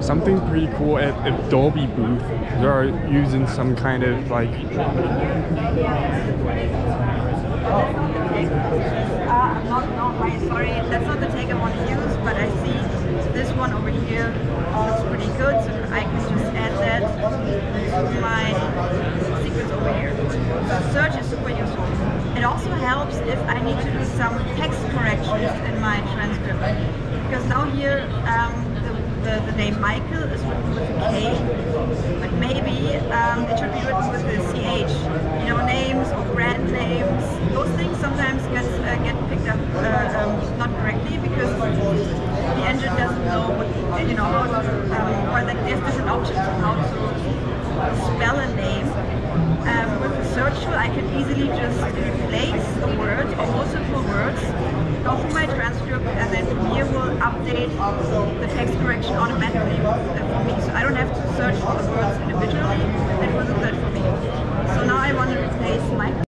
Something pretty cool at Adobe booth. They are using some kind of like Uh, I'm not, no, sorry, that's not the tag I want to use, but I see this one over here also helps if I need to do some text corrections in my transcript. Because now here, um, the, the, the name Michael is written with a K, but maybe um, it should be written with a CH. You know, names or brand names, those things sometimes get, uh, get picked up uh, um, not correctly because the engine doesn't know what, you know, how um, or like there's different options on how to spell a name. Um, with the search tool, I can easily just replace a word or multiple words, go through my transcript, and then Premiere will update the text correction automatically for me. So I don't have to search for the